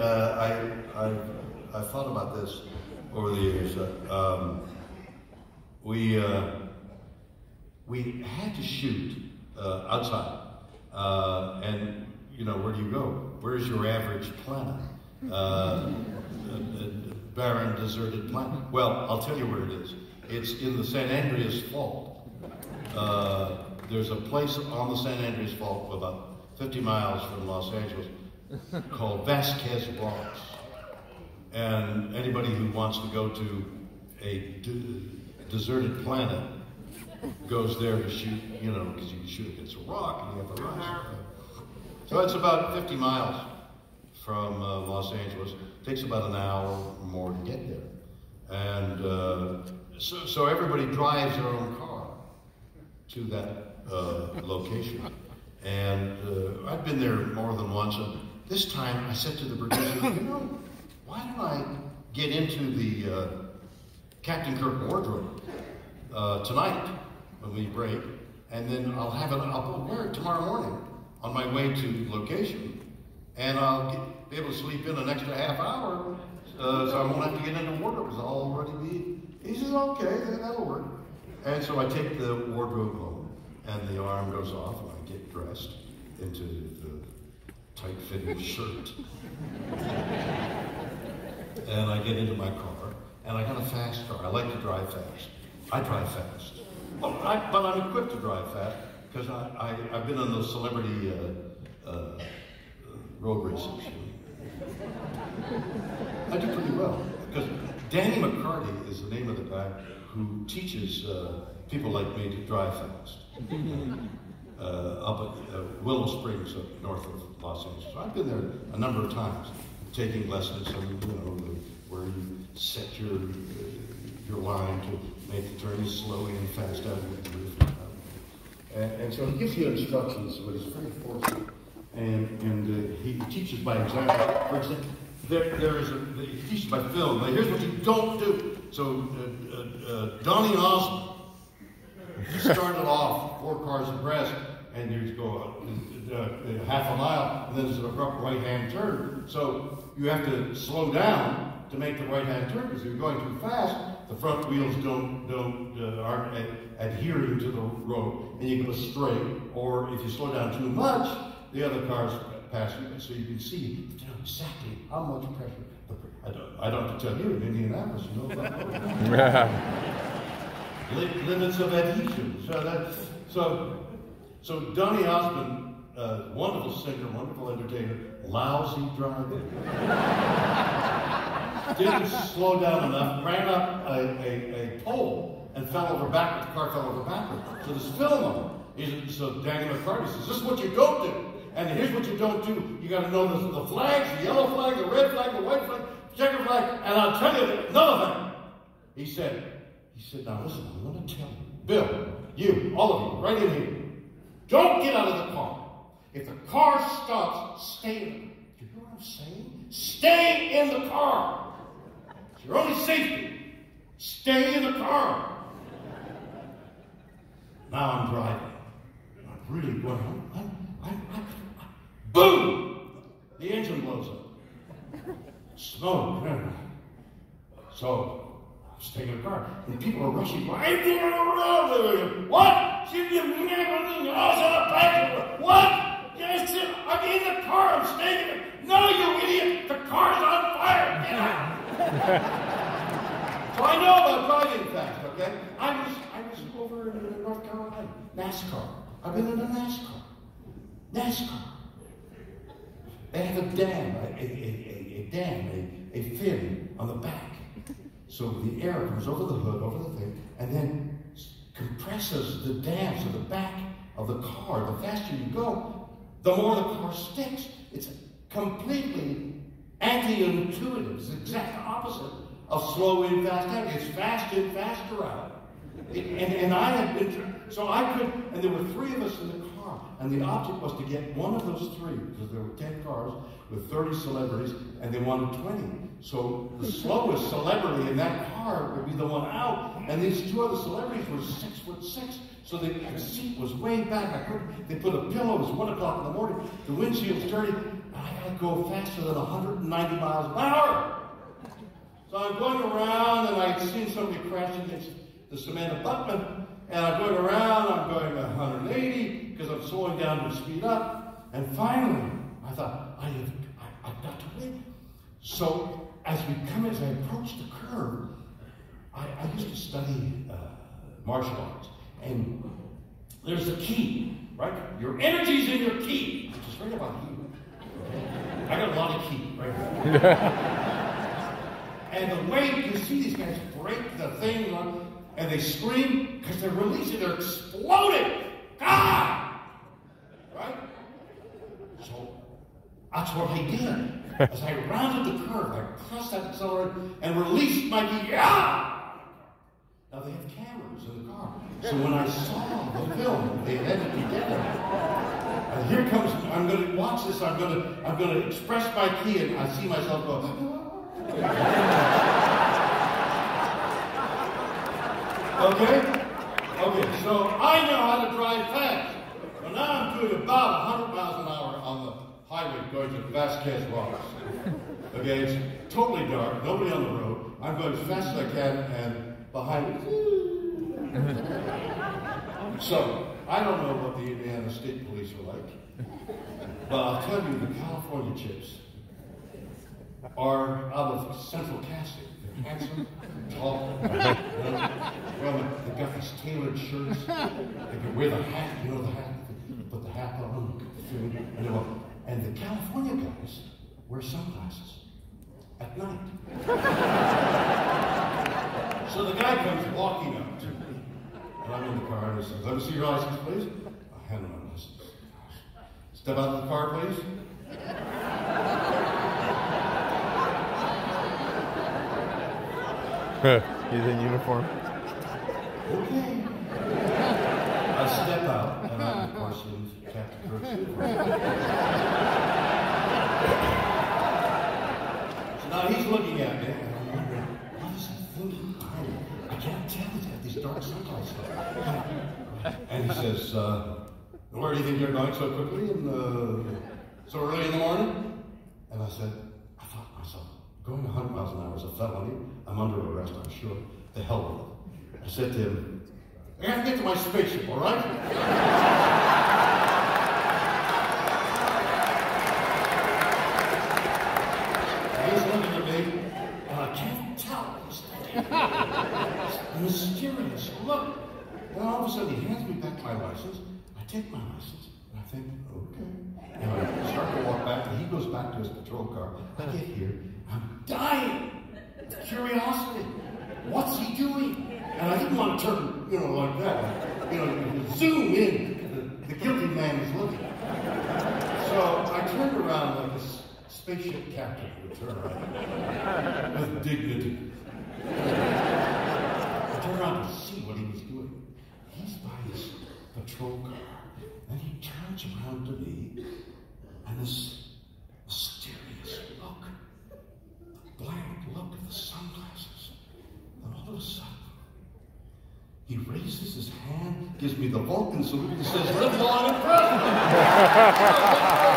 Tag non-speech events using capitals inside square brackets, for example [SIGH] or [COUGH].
uh, I, I, I thought about this over the years. Uh, um, we, uh, we had to shoot uh, outside. Uh, and, you know, where do you go? Where's your average planet? Uh, barren, deserted planet. Well, I'll tell you where it is. It's in the San Andreas Fault. There's a place on the San Andreas Fault about 50 miles from Los Angeles called Vasquez Rocks. And anybody who wants to go to a deserted planet goes there to shoot, you know, because you can shoot against a rock and you have a rise. So it's about 50 miles from uh, Los Angeles. It takes about an hour or more to get there. And uh, so, so, everybody drives their own car to that uh, location. And uh, I've been there more than once. And this time I said to the producer, you know, why don't I get into the uh, Captain Kirk wardrobe uh, tonight when we break, and then I'll have it, I'll wear it tomorrow morning on my way to location, and I'll get, be able to sleep in an extra half hour, uh, so I won't have to get into wardrobe, because I'll already be, he says, okay, that'll work. And so I take the wardrobe home, and the arm goes off, and I get dressed into the tight-fitting shirt. and I get into my car, and I got a fast car. I like to drive fast. I drive fast. Well, I, but I'm equipped to drive fast because I, I, have been on those celebrity uh, uh, road races. I do pretty well because Danny McCarty is the name of the guy who teaches uh, people like me to drive fast. Uh, up at uh, Willow Springs, up north of Los Angeles. So I've been there a number of times, taking lessons on you know the, where you set your your line to make the turn slowly and fast out of the roof. And, and so he gives you instructions, but he's very forceful. And, and uh, he teaches by example. For example, there, there is a, he teaches by film. Now, here's what you don't do. So uh, uh, uh Donny Osmond started off four cars abreast, and you go uh, half a mile, and then there's an abrupt right-hand turn. So you have to slow down to make the right-hand turn because if you're going too fast, the front wheels don't, don't uh, aren't ad adhering to the road, and you go straight. Or if you slow down too much, the other cars pass you, so you can see know exactly how much pressure. I don't, I don't have to tell you in Indianapolis, you know [LAUGHS] limits of adhesion. So that, so, so Donny Osmond, uh, wonderful singer, wonderful entertainer, lousy driver didn't slow down enough, ran up a, a, a pole and fell over backwards. The car fell over backwards. So there's film on. So Danny McCarty says, this is what you don't do. And here's what you don't do. You got to know the, the flags, the yellow flag, the red flag, the white flag, checker flag, and I'll tell you none of them. He said, he said, now listen, I'm going to tell you. Bill, you, all of you, right in here. Don't get out of the car. If the car stops, stay in it. Do you hear what I'm saying? Stay in the car It's your only safety. Stay in the car. Now I'm driving. I'm really going. I'm, I'm, I'm, boom! The engine blows up. Smoke. So Staying in the car. And people are rushing by. What? What? Yes, I'm in the car. I'm staying in. No, you idiot. The car's on fire. Get out [LAUGHS] so I know about driving fast, okay? I was, I was over in uh, North Carolina, NASCAR. I've been in a NASCAR. NASCAR. They have a dam, a, a, a, a dam, a, a fin on the back. So the air comes over the hood, over the thing, and then compresses the dam to the back of the car. The faster you go, the more the car sticks. It's completely anti-intuitive. It's the exact opposite of slow in, fast out. It's fast in, faster out. And, and I had been, so I could, and there were three of us in the car, and the object was to get one of those three, because there were 10 cars with 30 celebrities, and they wanted 20. So the [LAUGHS] slowest celebrity in that car would be the one out, and these two other celebrities were six foot six, so the, seat was way back. I could, they put a pillow, it was one o'clock in the morning, the windshield's dirty, I gotta go faster than 190 miles an hour. So I'm going around and I've seen somebody crash against the Samantha Buckman, and I'm going around, I'm going 180 because I'm slowing down to speed up. And finally, I thought, I have, I, have got to win. So as we come, as I approach the curve, I, I used to study uh, martial arts, and there's a ki, right? Your energy's in your ki, which is right about you. I got a lot of ki, right? [LAUGHS] And the way you see these guys break the thing, and they scream because they're releasing, they're exploding. God! Right? So that's what I did. As I rounded the curve, I pressed that accelerator and released my ki. Yeah! Now they have cameras in the car. So when I saw the film, they had it together. And here comes, I'm going to watch this, I'm going to, I'm going to express my ki, and I see myself go, Okay? Okay, so I know how to drive fast. But now I'm doing about 100 miles an hour on the highway going to Vasquez Rocks. Okay, it's totally dark, nobody on the road. I'm going as fast as I can, and behind me. [LAUGHS] so, I don't know what the Indiana State Police are like, but I'll tell you the California chips are out of central casting. Handsome, tall, well, they've got these tailored shirts. They can wear the hat, you know the hat, put the hat on, and, and the California guys wear sunglasses at night. so the guy comes walking up to me, and I'm in the car, and he says, let me see your license, please. I hand him my license. Step out of the car, please. [LAUGHS] He's in uniform. Okay. I step out, and I'm, of course, in Captain so now he's looking at me, and I'm wondering, what is he thinking? I, can't tell. He's got these dark sunglasses. And he says, uh, where do you think you're going so quickly and uh, so early in the morning? And I said, I thought to myself, going 100 miles an hour is a felony. I'm under arrest, I'm sure. The hell with it. I said to him, I gotta get to my spaceship, all right? [LAUGHS] He's looking at me, and I can't tell mysterious look. Then all of a sudden, he hands me back my license. I take my license, and I think, okay. And I start to walk back, and he goes back to his patrol car. I get here, dying. Curiosity. What's he doing? And I didn't want to turn, you know, like that. You know, zoom in. The, the guilty man is looking. So I turned around like a spaceship captain would turn around with dignity. I turned around to see what he was doing. He's by his patrol car. Then he turns around to me, and this mysterious look, the blank look of the sunglasses. Then all of a sudden, he raises his hand, gives me the Vulcan salute, and says, Live long and prosper. [LAUGHS]